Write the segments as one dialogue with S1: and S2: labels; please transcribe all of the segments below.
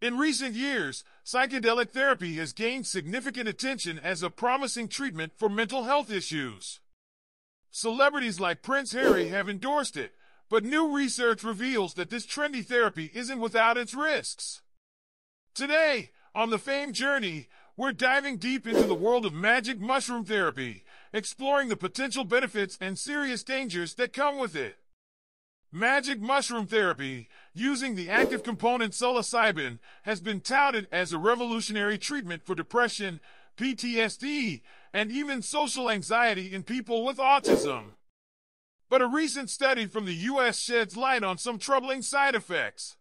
S1: In recent years, psychedelic therapy has gained significant attention as a promising treatment for mental health issues. Celebrities like Prince Harry have endorsed it, but new research reveals that this trendy therapy isn't without its risks. Today, on the Fame Journey, we're diving deep into the world of magic mushroom therapy, exploring the potential benefits and serious dangers that come with it. Magic mushroom therapy, using the active component psilocybin, has been touted as a revolutionary treatment for depression, PTSD, and even social anxiety in people with autism. But a recent study from the US sheds light on some troubling side effects.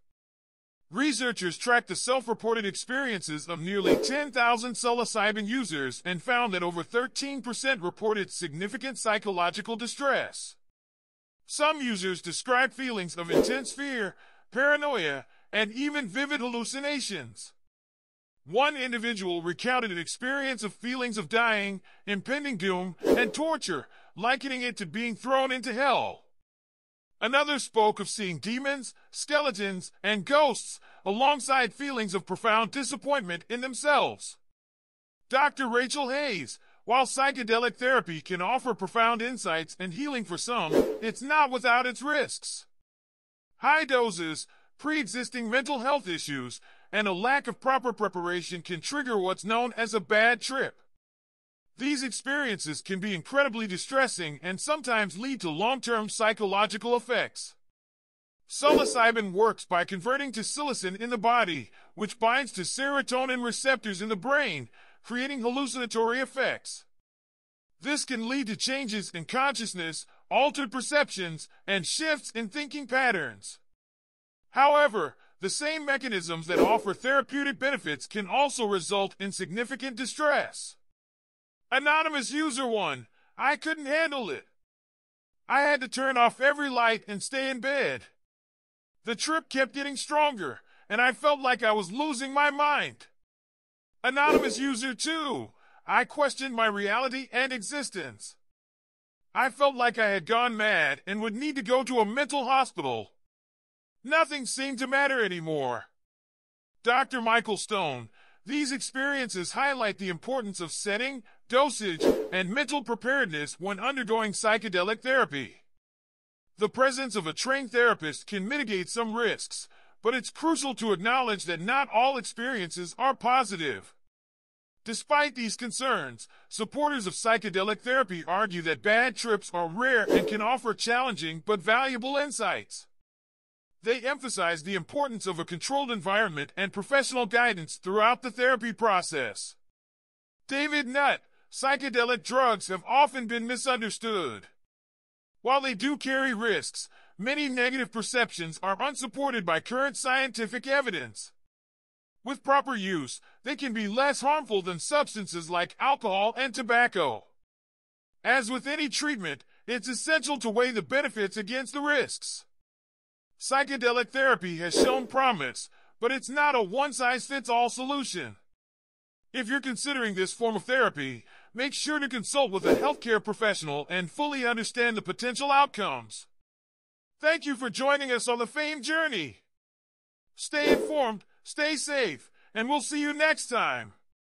S1: Researchers tracked the self-reported experiences of nearly 10,000 psilocybin users and found that over 13% reported significant psychological distress. Some users describe feelings of intense fear, paranoia, and even vivid hallucinations. One individual recounted an experience of feelings of dying, impending doom, and torture, likening it to being thrown into hell. Another spoke of seeing demons, skeletons, and ghosts, alongside feelings of profound disappointment in themselves. Dr. Rachel Hayes, while psychedelic therapy can offer profound insights and healing for some, it's not without its risks. High doses, pre-existing mental health issues, and a lack of proper preparation can trigger what's known as a bad trip. These experiences can be incredibly distressing and sometimes lead to long-term psychological effects. Psilocybin works by converting to psilocin in the body, which binds to serotonin receptors in the brain, creating hallucinatory effects. This can lead to changes in consciousness, altered perceptions, and shifts in thinking patterns. However, the same mechanisms that offer therapeutic benefits can also result in significant distress. Anonymous user 1, I couldn't handle it. I had to turn off every light and stay in bed. The trip kept getting stronger, and I felt like I was losing my mind. Anonymous user 2. I questioned my reality and existence. I felt like I had gone mad and would need to go to a mental hospital. Nothing seemed to matter anymore. Dr. Michael Stone, these experiences highlight the importance of setting, dosage, and mental preparedness when undergoing psychedelic therapy. The presence of a trained therapist can mitigate some risks, but it's crucial to acknowledge that not all experiences are positive. Despite these concerns, supporters of psychedelic therapy argue that bad trips are rare and can offer challenging but valuable insights. They emphasize the importance of a controlled environment and professional guidance throughout the therapy process. David Nutt, psychedelic drugs have often been misunderstood. While they do carry risks, many negative perceptions are unsupported by current scientific evidence. With proper use, they can be less harmful than substances like alcohol and tobacco. As with any treatment, it's essential to weigh the benefits against the risks. Psychedelic therapy has shown promise, but it's not a one-size-fits-all solution. If you're considering this form of therapy, make sure to consult with a healthcare professional and fully understand the potential outcomes. Thank you for joining us on the fame journey. Stay informed, stay safe, and we'll see you next time.